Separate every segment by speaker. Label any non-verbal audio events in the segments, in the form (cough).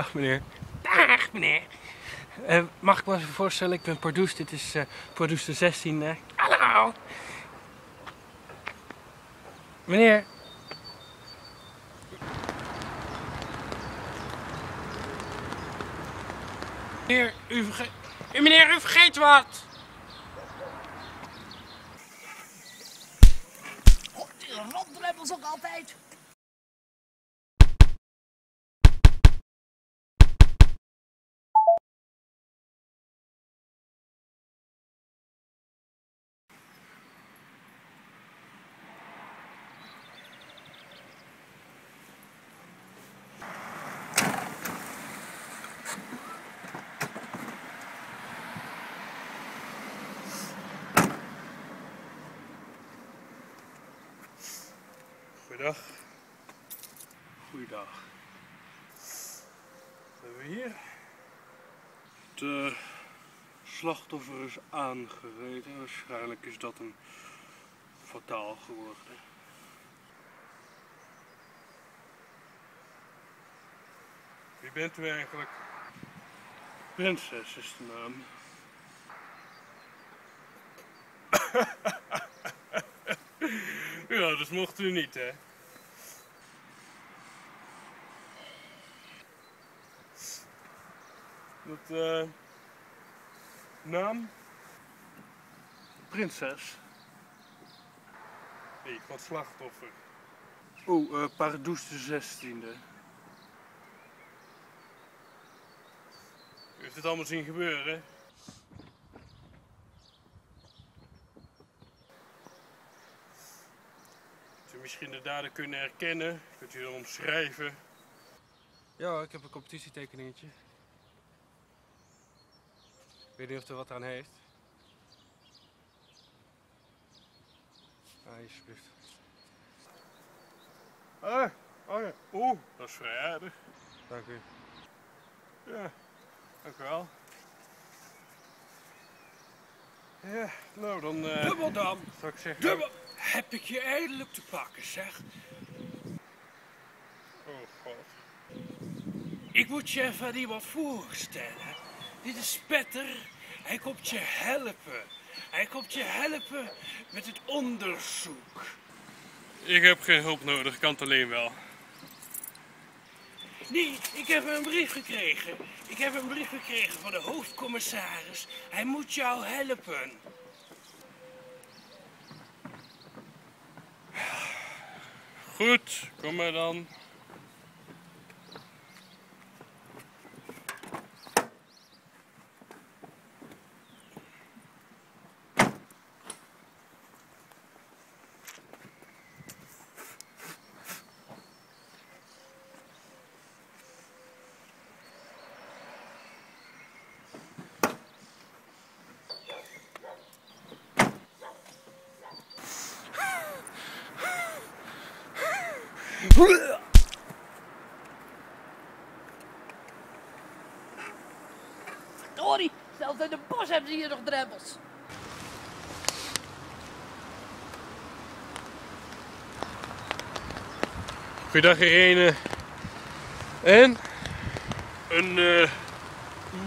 Speaker 1: Dag meneer. Dag meneer. Uh, mag ik me voorstellen, ik ben Pardoes, dit is uh, de 16e. Hallo. Meneer. Meneer, u vergeet... Meneer, u vergeet wat!
Speaker 2: Oh, die rondrebbels ook altijd.
Speaker 1: Goeiedag. Goeiedag. Wat hebben we hier? De slachtoffer is aangereden. Waarschijnlijk is dat een fataal geworden. Wie bent u eigenlijk? Prinses is de naam. (laughs) Ja, dat mocht u niet, hè? Dat, eh. naam? Prinses. Nee, van slachtoffer. Oeh, uh, Pardoes de 16e. U heeft het allemaal zien gebeuren? Kunt u misschien de dader kunnen herkennen? Kunt u dan omschrijven? Ja, ik heb een competitietekeningetje. Ik weet niet of er wat aan heeft. Ah, alsjeblieft. Ah, oh ja. Oeh, dat is vrij aardig. Dank u. Ja, dank u wel. Ja, nou dan... Uh,
Speaker 3: Dubbel dan!
Speaker 1: Zou ik zeggen...
Speaker 3: Dubbel! Heb ik je eindelijk te pakken, zeg.
Speaker 1: Oh god.
Speaker 3: Ik moet je even die wat voorstellen. Dit is Petter. Hij komt je helpen. Hij komt je helpen met het onderzoek.
Speaker 1: Ik heb geen hulp nodig, ik kan het alleen wel.
Speaker 3: Nee, ik heb een brief gekregen. Ik heb een brief gekregen van de hoofdcommissaris. Hij moet jou helpen.
Speaker 1: Goed, kom maar dan.
Speaker 2: Verdorie, zelfs in de bos hebben ze hier nog drempels.
Speaker 1: Goeiedag Irene. En? Een eh,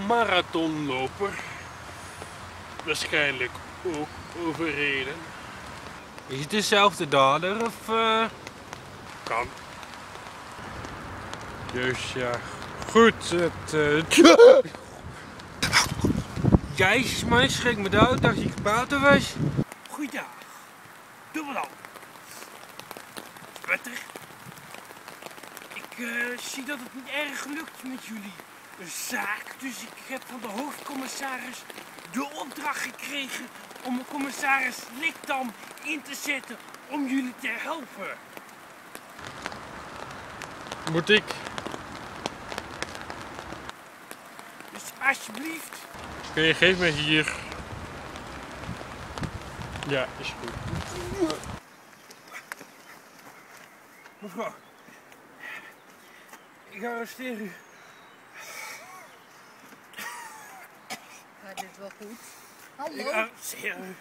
Speaker 1: marathonloper. Waarschijnlijk ook overreden. Is het dezelfde dader of... eh? Kan. Juist ja. Goed, het... eh (laughs) Jezus man, ik schrik me dood. Dacht ik buiten was.
Speaker 3: Goeiedag. Dubbel dan. Petter. Ik eh, zie dat het niet erg lukt met jullie zaak. Dus ik heb van de hoofdcommissaris de opdracht gekregen om een commissaris Likdam in te zetten om jullie te helpen.
Speaker 1: Moet ik?
Speaker 3: Dus alsjeblieft.
Speaker 1: Kun je geef me hier. Ja, is goed.
Speaker 3: Mevrouw. Ik arresteer u.
Speaker 2: Gaat dit wel goed?
Speaker 3: Ik
Speaker 2: Hallo?
Speaker 3: arresteer u.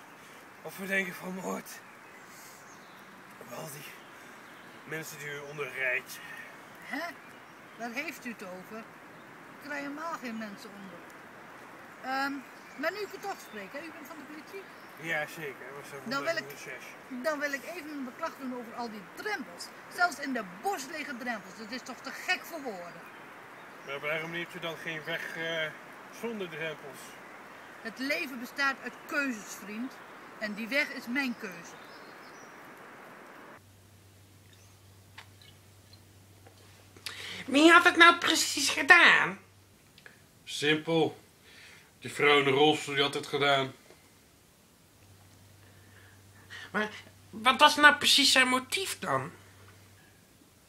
Speaker 3: Op verdenking van moord. Op al die mensen die u onderrijdt.
Speaker 2: Hè? Waar heeft u het over?
Speaker 4: krijg helemaal geen mensen onder. Ehm, maar nu ik het toch spreek, hè, u bent van de politie,
Speaker 3: Ja, zeker. Zijn
Speaker 4: Dan wil ik- dan wil ik even een beklag doen over al die drempels. Zelfs in de bos liggen drempels, dat is toch te gek voor woorden.
Speaker 3: Maar waarom neemt u dan geen weg eh, zonder drempels?
Speaker 4: Het leven bestaat uit keuzes, vriend. En die weg is mijn keuze.
Speaker 5: Wie had het nou precies gedaan?
Speaker 1: Simpel. Die vrouw in de rolstoel die had het gedaan.
Speaker 5: Maar wat was nou precies zijn motief dan?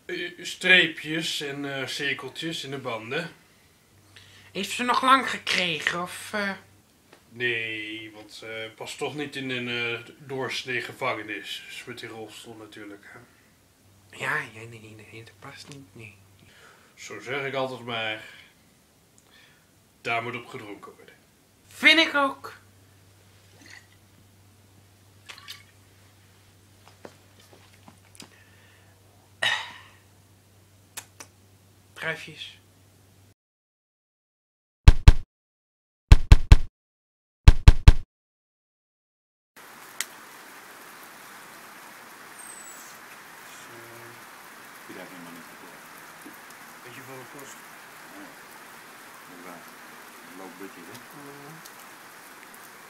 Speaker 1: Eh, Streepjes en eh, cirkeltjes in de banden.
Speaker 5: Heeft ze nog lang gekregen of... eh,
Speaker 1: Nee, want ze past toch niet in een doorsnee gevangenis. Dus met die rolstoel natuurlijk. Hè.
Speaker 5: Ja, ja, nee, nee, nee, dat past niet, nee.
Speaker 1: Zo zeg ik altijd maar. Daar moet op gedronken worden.
Speaker 5: Vind ik ook.
Speaker 6: Helemaal niet.
Speaker 1: Weet je wat het kost?
Speaker 6: Inderdaad. Een loopbutje, hè?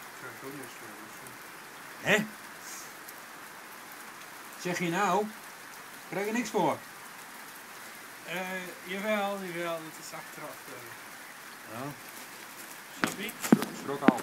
Speaker 1: Ik krijg ook niks voor. Dus, eh.
Speaker 6: Hè? Zeg je nou? Krijg je niks voor?
Speaker 3: Eh, jawel, jawel. Het is achteraf. eh.
Speaker 6: Ja.
Speaker 3: Snap je?
Speaker 6: Schrok al.